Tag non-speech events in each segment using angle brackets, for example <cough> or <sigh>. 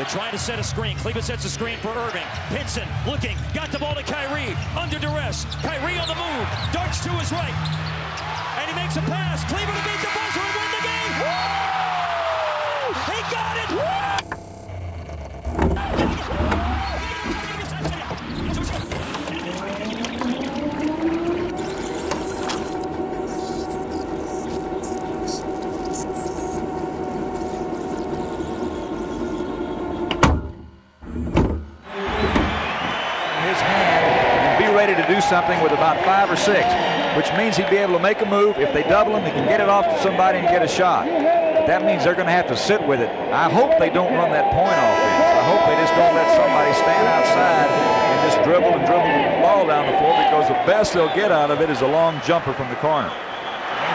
They're trying to set a screen. Kleber sets a screen for Irving. Pinson looking, got the ball to Kyrie. Under duress. Kyrie on the move. Darts to his right. And he makes a pass. Kleber to beat the buzzer and win the game. Woo! He got it! his hand and be ready to do something with about five or six, which means he'd be able to make a move. If they double him, he can get it off to somebody and get a shot. But that means they're going to have to sit with it. I hope they don't run that point offense. I hope they just don't let somebody stand outside and just dribble and dribble the ball down the floor because the best they'll get out of it is a long jumper from the corner.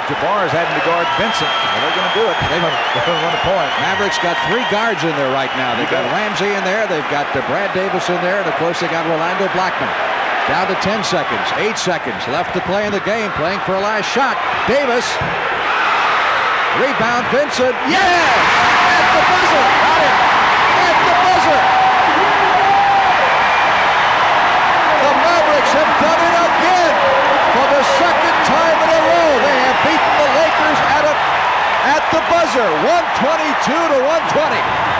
Jabbar is having to guard Vincent. Well, they're going to do it. They're going to run a point. Mavericks got three guards in there right now. They've got Ransey in there. They've got Brad Davis in there. And, of course, they got Rolando Blackman. Down to 10 seconds. 8 seconds left to play in the game. Playing for a last shot. Davis. Rebound, Vincent. Yes! At the buzzer. Got it. At the buzzer. The Mavericks have done it again. For the second time in a row, they have beaten the Lakers at, a, at the buzzer. 122 to 120.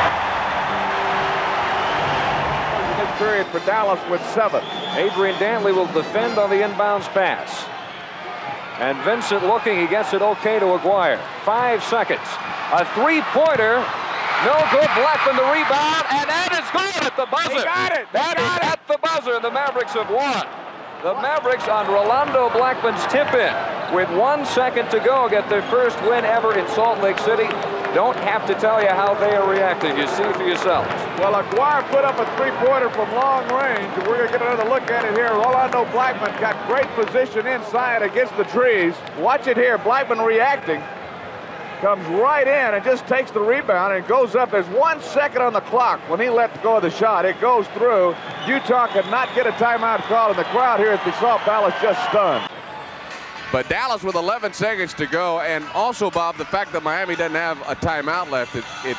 For Dallas with seven. Adrian Dantley will defend on the inbounds pass. And Vincent looking, he gets it okay to Aguirre. Five seconds. A three-pointer. No good. Blackman the rebound, and that is good at the buzzer. He got it. He That is got it. at the buzzer. The Mavericks have won. The Mavericks on Rolando Blackman's tip-in with one second to go get their first win ever in Salt Lake City. Don't have to tell you how they are reacting. You see for yourselves. Well, Aguirre put up a three-pointer from long range, and we're going to get another look at it here. Rolando Blackman got great position inside against the trees. Watch it here. Blackman reacting. Comes right in and just takes the rebound and goes up. There's one second on the clock when he let go of the shot. It goes through. Utah could not get a timeout call, and the crowd here at the Salt Palace just stunned. But Dallas with 11 seconds to go, and also, Bob, the fact that Miami doesn't have a timeout left, it, it,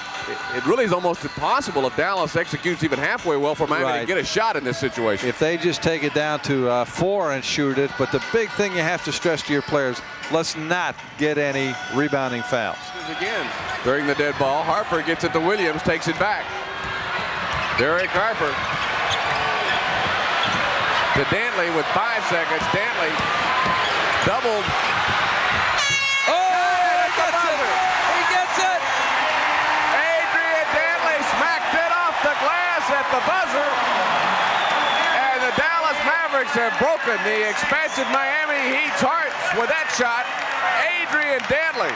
it really is almost impossible if Dallas executes even halfway well for Miami to get a shot in this situation. If they just take it down to uh, four and shoot it, but the big thing you have to stress to your players, let's not get any rebounding fouls. Again, during the dead ball, Harper gets it to Williams, takes it back. Derek Harper to Dantley with five seconds. Dantley doubled. Oh, he gets it! He gets it! Adrian Dantley smacked it off the glass at the buzzer. And the Dallas Mavericks have broken the expansive Miami Heat's hearts with that shot. Adrian Dantley.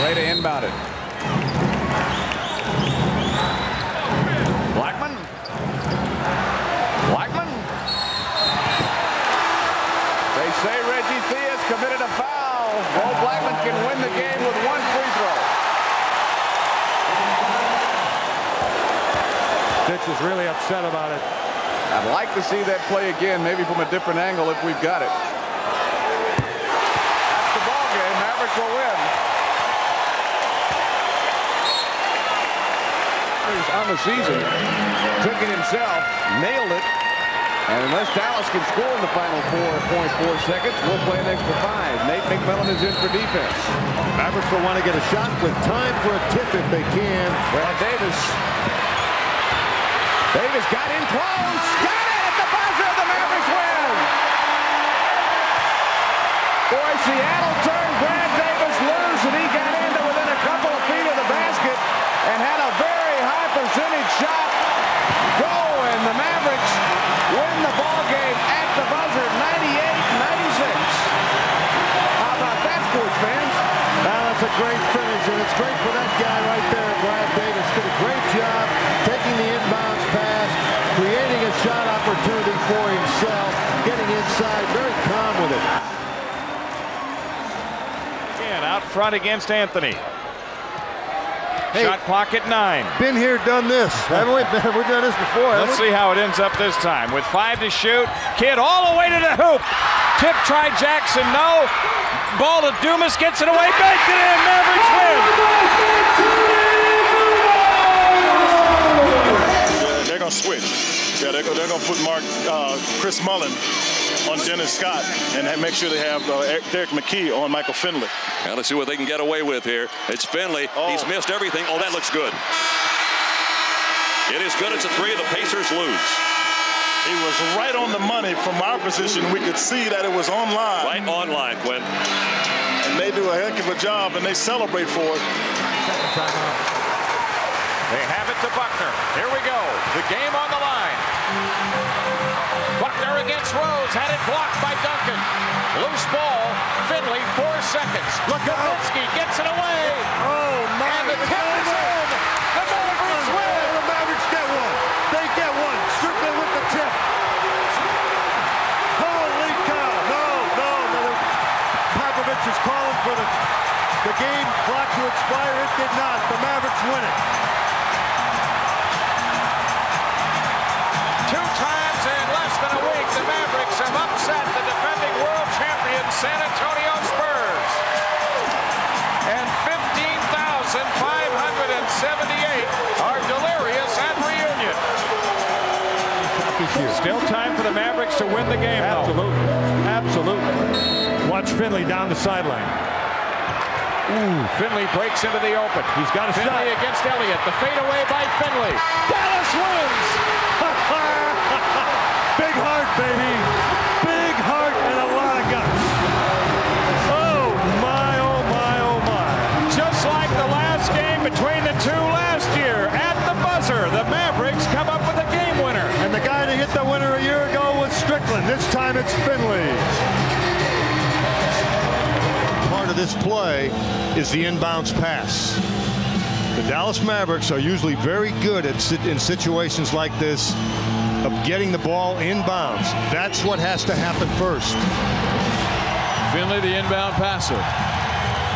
Way to inbound it. Blackman. Blackman. They say Reggie Theus committed a foul. Bo Blackman can win the game with one free throw. Fitch is really upset about it. I'd like to see that play again, maybe from a different angle if we've got it. That's the ball game. Mavericks will win. He's on the season. Took it himself, nailed it. And unless Dallas can score in the final 4.4 seconds, we'll play an extra five. Nate McMillan is in for defense. Mavericks will want to get a shot with time for a tip if they can. Brad Davis. Davis got in close. Got it Seattle turned Brad Davis loose, and he got into within a couple of feet of the basket and had a very high percentage shot go, and the Mavericks win the ball game at the buzzer, 98-96. How about that, sports fans? Now that's a great finish, and it's great for that guy right there, Brad Davis. Did a great front against Anthony. Hey, Shot clock at nine. Been here, done this. Haven't we? <laughs> Been, we've done this before. Let's see how it ends up this time. With five to shoot, Kidd all the way to the hoop. Tip try Jackson, no. Ball to Dumas, gets it away, banked it in. Mavericks oh, win. They're going to switch. Yeah, they're, they're going to put Mark uh, Chris Mullin on Dennis Scott and make sure they have uh, Derrick McKey on Michael Finley. Now let's see what they can get away with here. It's Finley. Oh. He's missed everything. Oh, that looks good. It is good. It's a three. The Pacers lose. He was right on the money from our position. We could see that it was online. Right online, Quinn. And they do a heck of a job, and they celebrate for it. They have it to Buckner. Here we go. The game on the line. Against Rose. Had it blocked by Duncan. Loose ball. Finley, four seconds. Look out. Nowitzki gets it away. Oh, my. And the tip is in. The Mavericks oh, win. The Mavericks get one. They get one. Strickland with the tip. Holy cow. No, no, no. Popovich is calling for the, the game clock to expire. It did not. The Mavericks win it. Watch Finley down the sideline. Ooh, Finley breaks into the open. He's got a Finley shot. against Elliott. The fadeaway by Finley. Dallas wins. This play is the inbounds pass. The Dallas Mavericks are usually very good at in situations like this of getting the ball inbounds. That's what has to happen first. Finley, the inbound passer.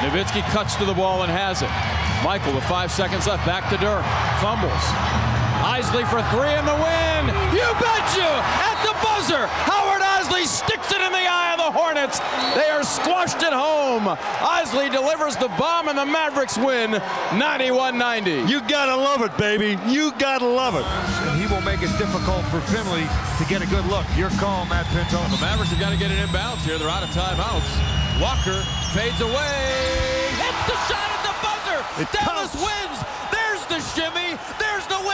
Nowitzki cuts to the ball and has it. Michael with five seconds left. Back to Dirk. Fumbles. Eisley for three in the win. You bet you At the buzzer, Howard Eisley sticks it in the eye of the Hornets. They are squashed at home. Eisley delivers the bomb and the Mavericks win 91-90. You gotta love it, baby. You gotta love it. And he will make it difficult for Finley to get a good look. Your call, Matt Pinto. The Mavericks have got to get it inbounds here. They're out of timeouts. Walker fades away. Hits the shot at the buzzer. It Dallas counts. wins. There's the shimmy.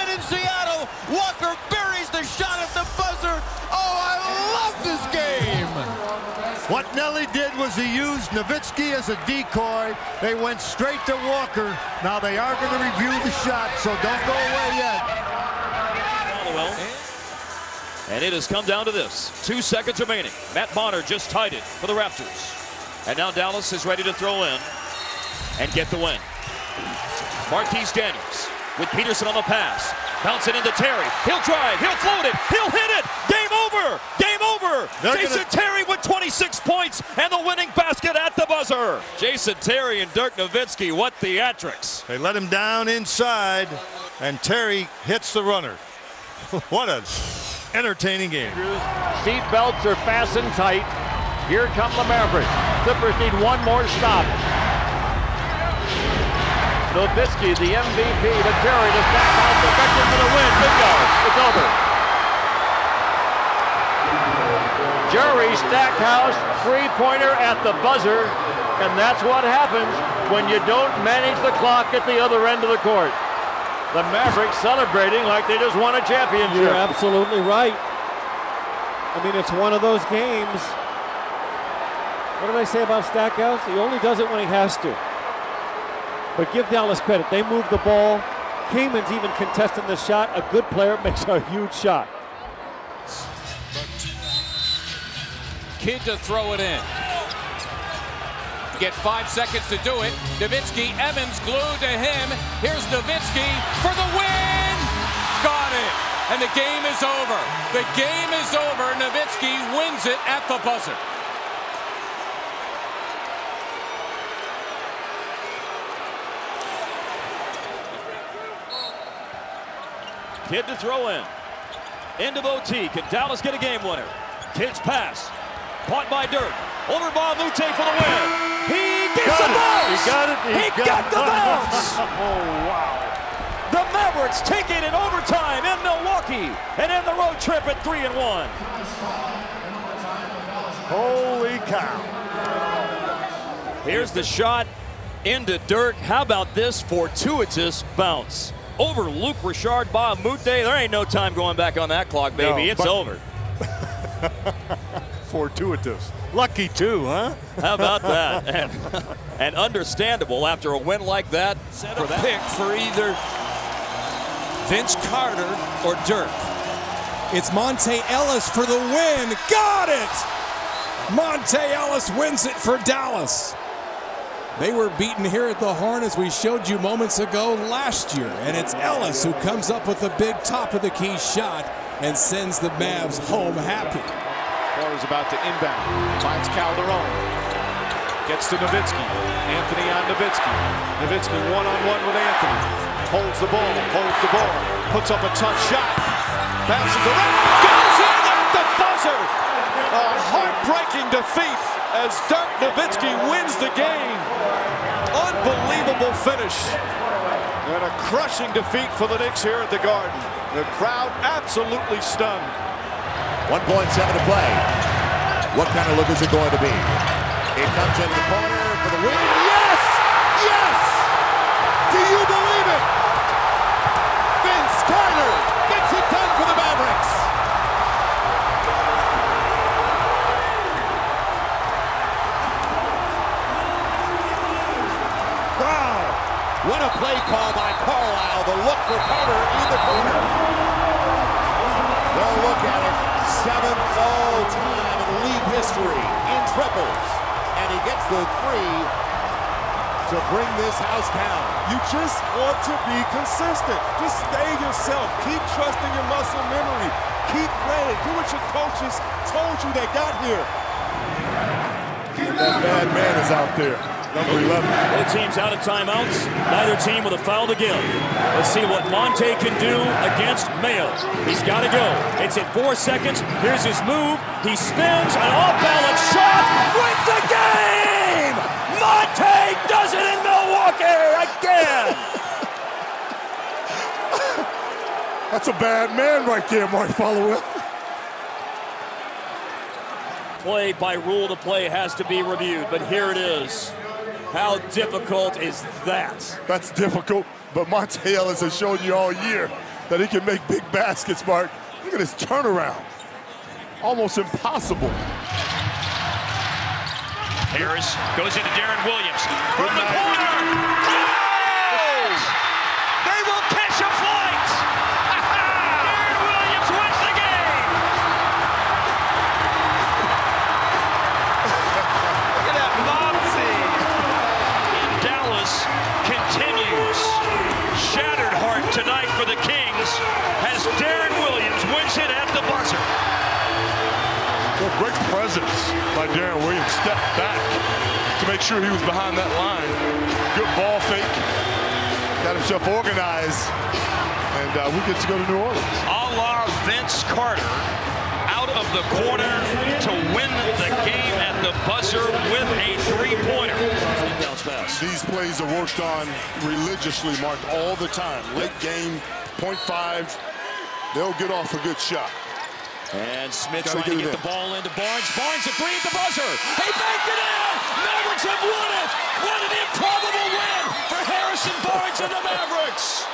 There's win in Seattle. Walker buries the shot at the buzzer. Oh, I love this game. What Nelly did was he used Nowitzki as a decoy. They went straight to Walker. Now they are going to review the shot, so don't go away yet. And it has come down to this. Two seconds remaining. Matt Bonner just tied it for the Raptors. And now Dallas is ready to throw in and get the win. Marquis Daniels with Peterson on the pass. Bounce it into Terry. He'll drive. He'll float it. He'll hit it. Game over. Game over. They're Jason gonna- Terry with 26 points and the winning basket at the buzzer. Jason Terry and Dirk Nowitzki. What theatrics. They let him down inside, and Terry hits the runner. <laughs> what an entertaining game. Seat belts are fastened tight. Here come the Mavericks. Clippers need one more stop. Nowitzki, the MVP, to Terry Stackhouse, the Beckton for the win. Bingo. It's over. Jerry Stackhouse, three-pointer at the buzzer, and that's what happens when you don't manage the clock at the other end of the court. The Mavericks celebrating like they just won a championship. You're absolutely right. I mean, it's one of those games. What did I say about Stackhouse? He only does it when he has to. But give Dallas credit. They move the ball. Kaman's even contesting the shot. A good player <laughs> makes a huge shot. Kidd to throw it in. Get five seconds to do it. Nowitzki, Evans glued to him. Here's Nowitzki for the win. Got it. And the game is over. The game is over. Nowitzki wins it at the buzzer. Kidd to throw in. End of OT. Can Dallas get a game winner? Kidd's pass. Caught by Dirk. Over by Mute for the win. He gets Got the it. bounce. He got it. He He got got the <laughs> bounce. oh, wow. The Mavericks taking it overtime in Milwaukee and end the road trip at three and one. Holy cow. Here's the shot into Dirk. How about this fortuitous bounce? Over Luc Richard Mbah a Moute. There ain't no time going back on that clock, baby. No, it's over. <laughs> Fortuitous. Lucky too, huh? How about that? <laughs> And, and understandable after a win like that. Set a pick for either Vince Carter or Dirk. It's Monta Ellis for the win. Got it! Monta Ellis wins it for Dallas. They were beaten here at the Horn, as we showed you moments ago last year. And it's Ellis who comes up with the big top of the key shot and sends the Mavs home happy. Ball is about to inbound. Finds Calderon. Gets to Nowitzki. Anthony on Nowitzki. Nowitzki one-on-one with Anthony. Holds the ball. Holds the ball. Puts up a tough shot. Bounces around. Goes in at the buzzer. A heartbreaking defeat as Dirk Nowitzki wins the game. Unbelievable finish. And a crushing defeat for the Knicks here at the Garden. The crowd absolutely stunned. 1.7 to play. What kind of look is it going to be? It comes into the corner for the win. Yes! Yes! Do you believe it? Vince Carter gets it done for the Mavericks. Wow! What a play call by Carlisle. The look for Carter in the corner. They'll look at it. Seventh all-time in league history in triples. And he gets the three to bring this house down. You just want to be consistent. Just stay yourself. Keep trusting your muscle memory. Keep playing. Do what your coaches told you they got here. That bad man is out there. Number 11. Both teams out of timeouts. Neither team with a foul to give. Let's see what Monta can do against Mayo. He's got to go. It's at four seconds. Here's his move. He spins. An off-balance shot. Wins the game! Monta does it in Milwaukee again! That's a bad man right there, Mark Followill. Play by rule to play has to be reviewed, but here it is. How difficult is that? That's difficult, but Monta Ellis has shown you all year that he can make big baskets, Mark. Look at his turnaround. Almost impossible. Harris goes into Deron Williams. From the corner. Goes! They will catch a flight. <laughs> Deron Williams wins the game. Look at that mob scene. Dallas continues. Shattered heart tonight for the Kings as Deron Williams wins it at the buzzer. Well, great presence by Deron Williams. Step back to make sure he was behind that line. Good ball fake. Got himself organized. And uh, we get to go to New Orleans. A la Vince Carter out of the corner to win the game at the buzzer with a three-pointer. These plays are worked on religiously, Mark, all the time. Late game, point five. They'll get off a good shot. And Smith Gotta trying to get get the ball into Barnes. Barnes a three at the buzzer. He banked it in. Mavericks have won it. What an improbable win for Harrison Barnes and the Mavericks.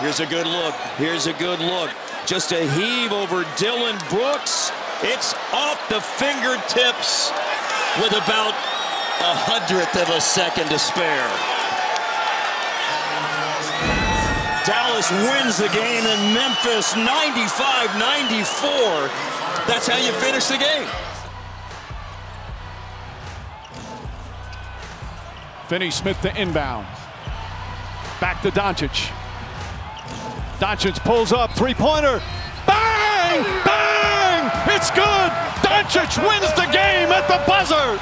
Here's a good look. Here's a good look. Just a heave over Dillon Brooks. It's off the fingertips with about a hundredth of a second to spare. Dallas wins the game in Memphis 95-94. That's how you finish the game. Finney Smith to inbound. Back to Doncic. Doncic pulls up, three-pointer. Bang! Bang! It's good! Doncic wins the game at the buzzer!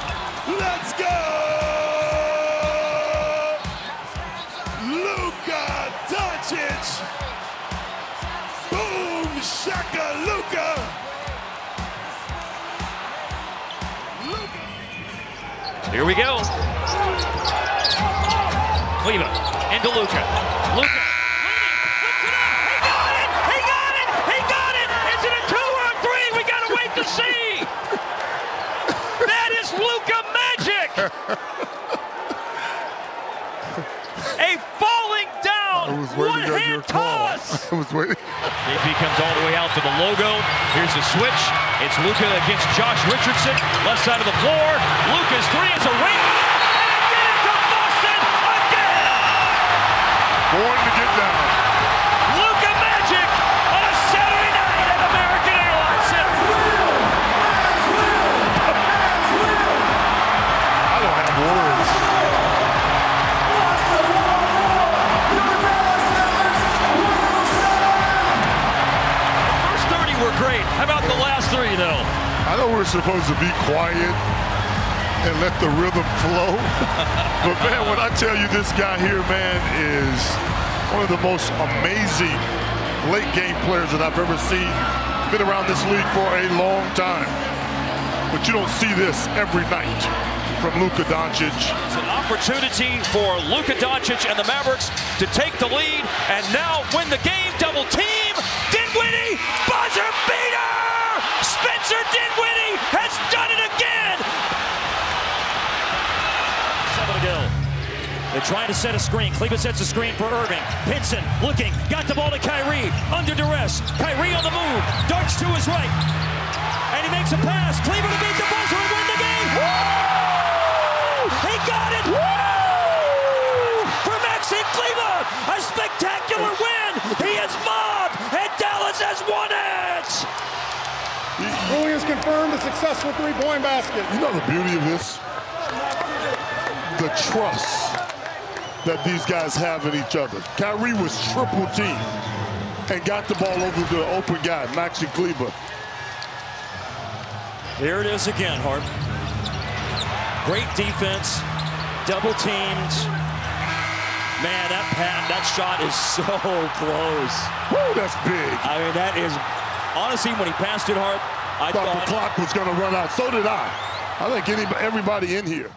Let's go! Here we go. Kleber into Luka. Luka. He got it! He got it! Is it a two or a three? We gotta wait to see! That is Luka magic! A falling down I was waiting on your one-hand call. toss! I was waiting. JP comes all the way out to the logo. Here's the switch. It's Luka against Josh Richardson. Left side of the floor. Luka's three is a ring. Going to get down. Great. How about the last three, though? I know we're supposed to be quiet and let the rhythm <laughs> flow. but man, when I tell you this guy here, man, is one of the most amazing late game players that I've ever seen. Been around this league for a long time. But you don't see this every night from Luka Doncic. It's an opportunity for Luka Doncic and the Mavericks to take the lead and now win the game. Double team. Dinwiddie, buzzer beater! Spencer Dinwiddie has done it again! Seven to go. They're trying to set a screen. Kleber sets a screen for Irving. Pinson looking, got the ball to Kyrie. Under duress. Kyrie on the move. Darts to his right. And he makes a pass. Kleber to beat the buzzer and win the game. Woo! He got it! Woo! For Maxi Kleber, a spectacular win. He is mobbed, and Dallas has won it. Williams confirmed a successful three-point basket. You know the beauty of this? The trust that these guys have in each other. Kyrie was triple teamed and got the ball over to the open guy, Maxi Kleber. Here it is again, Hart. Great defense, double teamed. Man, that pat, that shot is <laughs> so close. Woo, that's big. I mean, that is honestly when he passed it, Hart. I thought, thought the clock was going to run out. So did I. I think any, everybody in here.